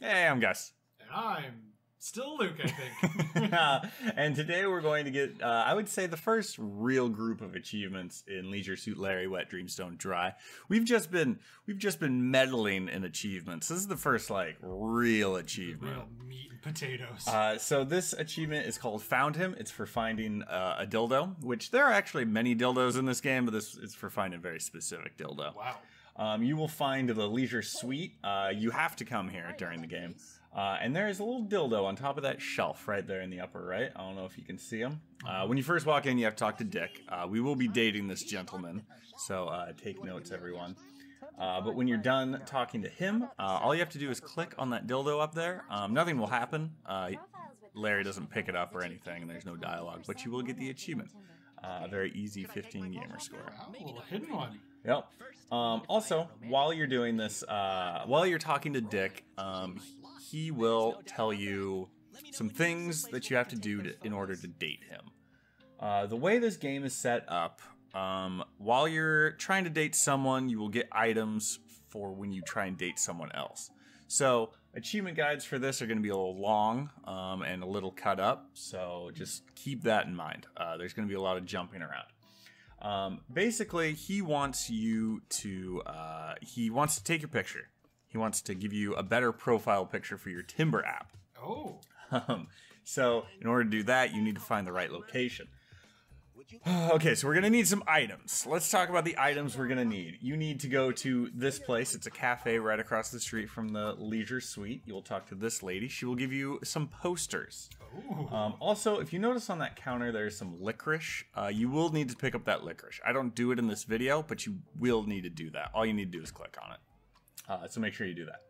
Hey, I'm Gus. And I'm still Luke, I think. Uh, and today we're going to get, uh, I would say, the first real group of achievements in Leisure Suit Larry Wet Dreams Don't Dry. We've just been we've just been meddling in achievements. This is the first like real achievement. Real meat and potatoes. Uh, so this achievement is called Found Him. It's for finding uh, a dildo, which there are actually many dildos in this game, but this is for finding a very specific dildo. wow. Um, you will find the Leisure Suite. Uh, you have to come here during the game. Uh, and there is a little dildo on top of that shelf right there in the upper right. I don't know if you can see him. Uh, when you first walk in, you have to talk to Dick. Uh, we will be dating this gentleman, so uh, take notes, everyone. Uh, but when you're done talking to him, uh, all you have to do is click on that dildo up there. Um, nothing will happen. Uh, Larry doesn't pick it up or anything, and there's no dialogue, but you will get the achievement. Uh, very easy 15 gamer score. Wow, a little hidden one. Yep. Um, also, while you're doing this, uh, while you're talking to Dick, um, he will tell you some things that you have to do to, in order to date him. Uh, the way this game is set up, um, while you're trying to date someone, you will get items for when you try and date someone else. So, achievement guides for this are going to be a little long um, and a little cut up, so just keep that in mind. Uh, there's going to be a lot of jumping around. Um, basically, he wants you to uh, he wants to take your picture. He wants to give you a better profile picture for your Timber app. Oh. Um, so, in order to do that, you need to find the right location. Okay, so we're gonna need some items. Let's talk about the items we're gonna need. You need to go to this place. It's a cafe right across the street from the Leisure Suite. You will talk to this lady. She will give you some posters. Um, also, if you notice on that counter, there's some licorice. Uh, you will need to pick up that licorice. I don't do it in this video, but you will need to do that. All you need to do is click on it. Uh, so make sure you do that.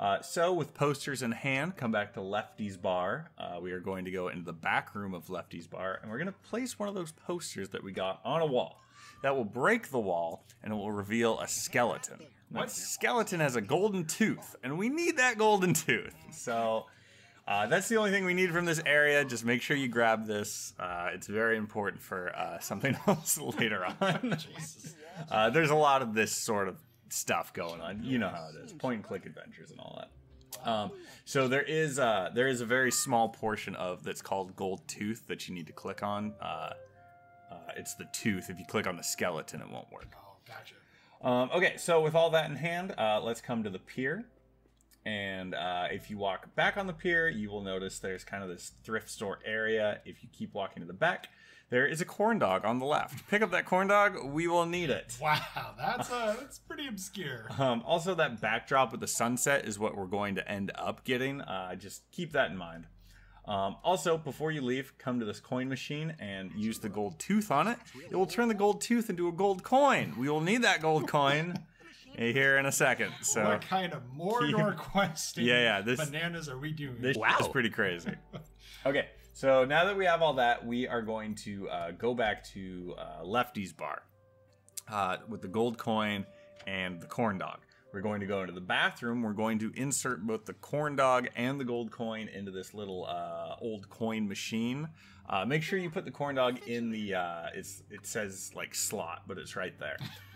Uh, so, with posters in hand, come back to Lefty's Bar. Uh, we are going to go into the back room of Lefty's Bar, and we're going to place one of those posters that we got on a wall. That will break the wall, and it will reveal a skeleton. That skeleton has a golden tooth, and we need that golden tooth. So, uh, that's the only thing we need from this area. Just make sure you grab this. Uh, it's very important for uh, something else later on. uh, there's a lot of this sort of stuff going on. You know how it is, point and click adventures and all that. Um, so there is uh, there is a very small portion of that's called gold tooth that you need to click on. Uh, uh, it's the tooth. If you click on the skeleton, it won't work. Oh, gotcha. Um, okay, so with all that in hand, uh, let's come to the pier. And uh, if you walk back on the pier, you will notice there's kind of this thrift store area. If you keep walking to the back, there is a corn dog on the left. Pick up that corn dog. We will need it. Wow, that's uh, that's pretty obscure. Um, also, that backdrop with the sunset is what we're going to end up getting. Uh, just keep that in mind. Um, also, before you leave, come to this coin machine and use the gold tooth on it. It will turn the gold tooth into a gold coin. We will need that gold coin here in a second. So what kind of Mordor questing Yeah, yeah, this- bananas are we doing? This wow, is pretty crazy. okay, so now that we have all that, we are going to uh, go back to uh, Lefty's bar uh, with the gold coin and the corn dog. We're going to go into the bathroom. We're going to insert both the corn dog and the gold coin into this little uh, old coin machine. Uh, make sure you put the corn dog in the. Uh, it's it says like slot, but it's right there.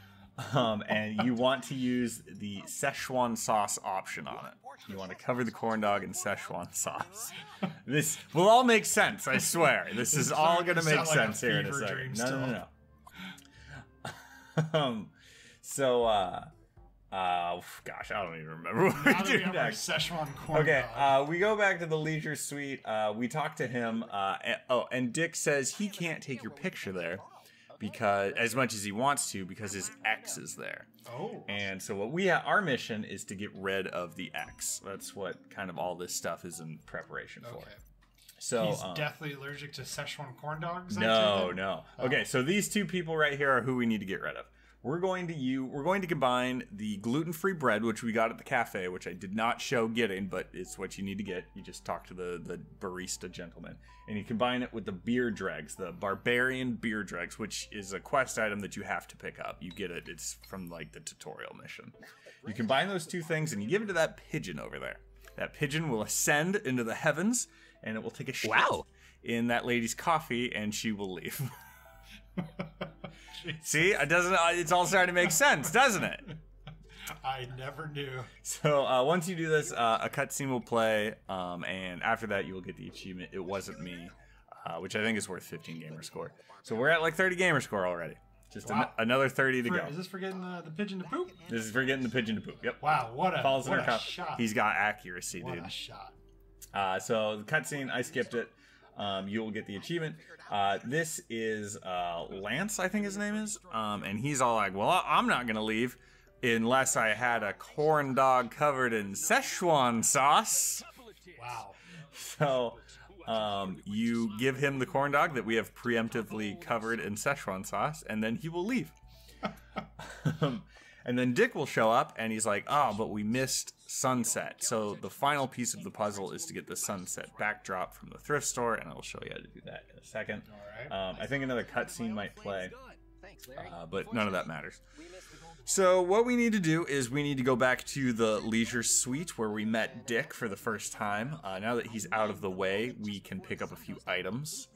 Um, and you want to use the Szechuan sauce option on it. You want to cover the corn dog in Szechuan sauce. This will all make sense, I swear. This is all going to make Sound like sense here in a second. No, no, no, no. um, so, uh, uh, gosh, I don't even remember what we Now that do we next. Szechuan corn Okay, dog. uh, we go back to the leisure suite. Uh, we talk to him. Uh, and, oh, and Dick says he can't take your picture there because as much as he wants to because his ex is there. oh, And so what we have, our mission is to get rid of the X. That's what kind of all this stuff is in preparation for. okay. So He's um, deathly allergic to Szechuan corn dogs. No, no. Okay, so these two people right here are who we need to get rid of. We're going to you. We're going to combine the gluten-free bread, which we got at the cafe, which I did not show getting, but it's what you need to get. You just talk to the the barista gentleman, and you combine it with the beer dregs, the barbarian beer dregs, which is a quest item that you have to pick up. You get it. It's from like the tutorial mission. You combine those two things, and you give it to that pigeon over there. That pigeon will ascend into the heavens, and it will take a shit Wow. in that lady's coffee, and she will leave. See, it doesn't. uh, It's all starting to make sense, doesn't it? I never knew. So uh, once you do this, uh, a cutscene will play, um, and after that, you will get the achievement. It wasn't me, uh, which I think is worth 15 gamer score. So we're at like 30 gamer score already. Just an- another 30 to For- go. is this for getting the, the pigeon to poop? This is for getting the pigeon to poop. Yep. Wow, what a, Falls in what her a cup. shot. He's got accuracy, what dude. a shot. Uh, so the cutscene, I skipped it. Um, you will get the achievement. Uh, this is uh, Lance, I think his name is, um, and he's all like, "Well, I- I'm not gonna leave unless I had a corn dog covered in Szechuan sauce." Wow. So um, you give him the corn dog that we have preemptively covered in Szechuan sauce, and then he will leave. Um, and then Dick will show up, and he's like, "Oh, but we missed sunset." So the final piece of the puzzle is to get the sunset backdrop from the thrift store, and I'll show you how to do that in a second. Um, I think another cutscene might play, uh, but none of that matters. So what we need to do is we need to go back to the leisure suite where we met Dick for the first time. Uh, now that he's out of the way, we can pick up a few items,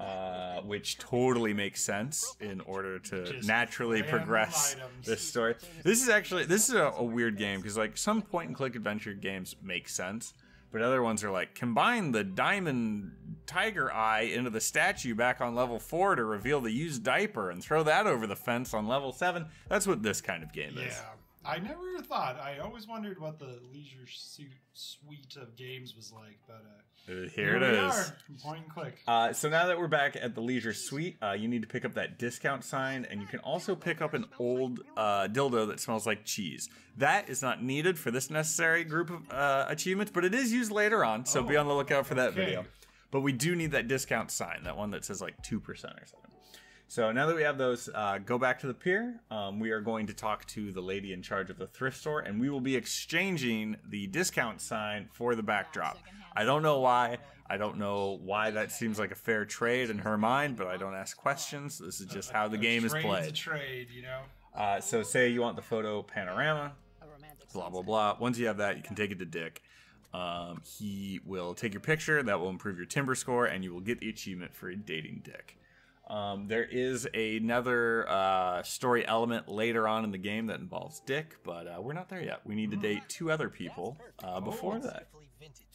uh, which totally makes sense in order to Just naturally progress items. this story. This is actually this is a, a weird game because like some point and click adventure games make sense. But other ones are like combine the diamond tiger eye into the statue back on level four to reveal the used diaper and throw that over the fence on level seven. That's what this kind of game is. I never thought. I always wondered what the leisure suit suite of games was like, but uh, Uh, Here it we is. Point and click. Uh, so now that we're back at the leisure suite, uh, you need to pick up that discount sign, and you can also pick up an old uh, dildo that smells like cheese. That is not needed for this necessary group of uh, achievements, but it is used later on, so be on the lookout for that okay. video. But we do need that discount sign, that one that says like two percent or something. So now that we have those, uh, go back to the pier. Um, we are going to talk to the lady in charge of the thrift store, and we will be exchanging the discount sign for the backdrop. I don't know why. I don't know why that seems like a fair trade in her mind, but I don't ask questions. This is just how the game is played. Trade, you know. Uh, so say you want the photo panorama, blah blah blah. Once you have that, you can take it to Dick. Um, he will take your picture. That will improve your timber score, and you will get the achievement for dating Dick. Um, there is another uh, story element later on in the game that involves Dick, but uh, we're not there yet. We need to date two other people uh, before that.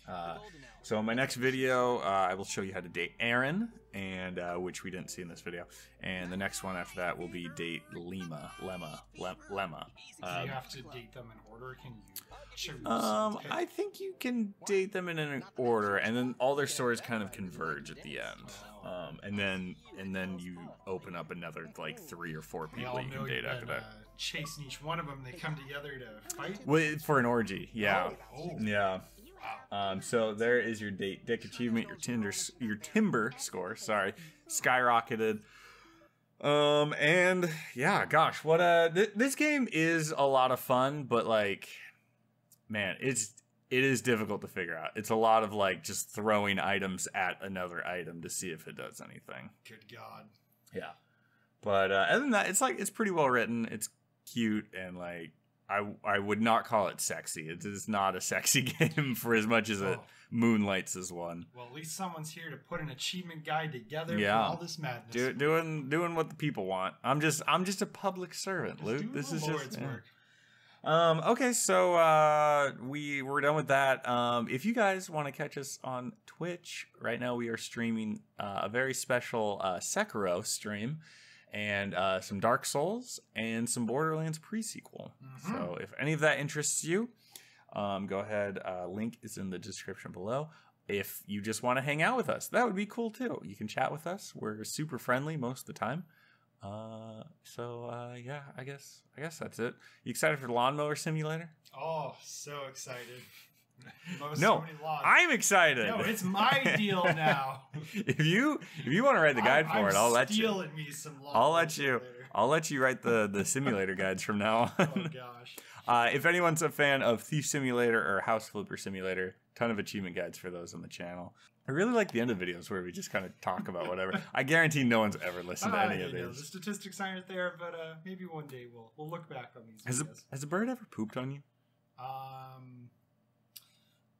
Uh, so in my next video, uh, I will show you how to date Aaron, and uh, which we didn't see in this video. And the next one after that will be date Lima, Lemma, Lem- Lemma. Do Uh, you have to date them in order? Can you choose? um, I think you can date them in an order, and then all their stories kind of converge at the end. Um, and then and then you open up another like three or four people you can date after that. uh, chasing each one of them. They come together to fight. Well, for an orgy, yeah, Oh. yeah. Um, so there is your date dick achievement, your tinder, your timber score. Sorry, skyrocketed. Um, and yeah, gosh, what uh, th- this game is a lot of fun, but like, man, it's it is difficult to figure out. It's a lot of like just throwing items at another item to see if it does anything. Good God. Yeah. But uh, other than that, it's like it's pretty well written. It's cute and like I I would not call it sexy. It is not a sexy game for as much as it Oh. moonlights as one. Well, at least someone's here to put an achievement guide together Yeah. for all this madness. Do, doing doing what the people want. I'm just I'm just a public servant, Just Luke. This is Lord's just yeah. work. Um, okay, so uh, we we're done with that. Um, if you guys want to catch us on Twitch, right now we are streaming uh, a very special uh, Sekiro stream and uh, some Dark Souls and some Borderlands prequel. Mhm. So if any of that interests you, um, go ahead. Uh, link is in the description below. If you just want to hang out with us, that would be cool too. You can chat with us. We're super friendly most of the time. Uh, so uh, yeah, I guess I guess that's it. You excited for Lawnmower Simulator? Oh, so excited. Most No, so. I'm excited. No, it's my deal now. if you if you want to write the guide I'm, for it, I'm I'll let you. stealing me some. I'll let you. later. I'll let you write the the simulator guides from now on. Oh gosh. Uh, if anyone's a fan of Thief Simulator or House Flipper Simulator, ton of achievement guides for those on the channel. I really like the end of videos where we just kind of talk about whatever. I guarantee no one's ever listened to Ah, any of know, the these. statistics aren't there, but uh, maybe one day we'll we'll look back on these Has a, has a bird ever pooped on you? Um,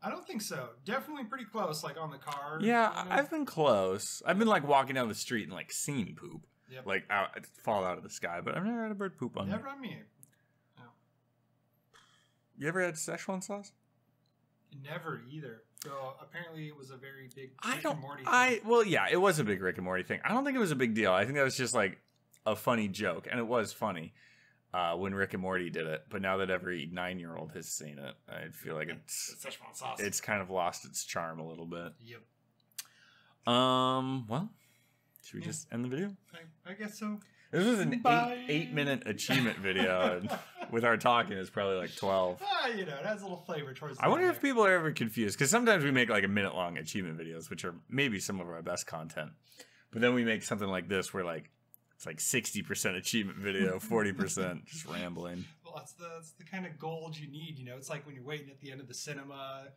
I don't think so. Definitely pretty close, like on the car. Yeah, you know? I- I've been close. I've been like walking down the street and like seen poop, Yep. like out fall out of the sky, but I've never had a bird poop on me. Never on me. No. You ever had Szechuan sauce? Never either. So apparently it was a very big I Rick don't. and Morty I well, yeah, it was a big Rick and Morty thing. I don't think it was a big deal. I think that was just like a funny joke, and it was funny uh, when Rick and Morty did it. But now that every nine-year-old has seen it, I feel like it's It's Szechuan sauce. it's kind of lost its charm a little bit. yep. Um. Well, should we Yeah. just end the video? I, I guess so. This was an Bye. eight eight-minute achievement video, and with our talking, it's probably like twelve. Ah, you know, it has a little flavor towards. I wonder end if people are ever confused because sometimes we make like a minute long achievement videos, which are maybe some of our best content. But then we make something like this where like it's like sixty percent achievement video, forty percent just rambling. Well, that's the that's the kind of gold you need. You know, it's like when you're waiting at the end of the cinema,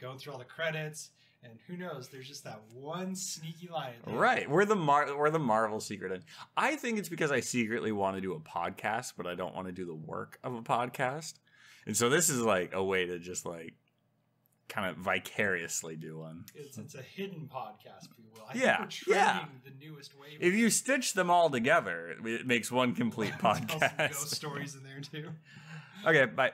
going through all the credits, and who knows? There's just that one sneaky line. at the end. Right, we're the Mar- we're the Marvel secret. end. I think it's because I secretly want to do a podcast, but I don't want to do the work of a podcast, and so this is like a way to just like kind of vicariously do one. It's it's a hidden podcast, if you will. I Yeah, think we're yeah. the newest wave. If you stitch them all together, it makes one complete some ghost podcast. stories in there too. Okay, bye.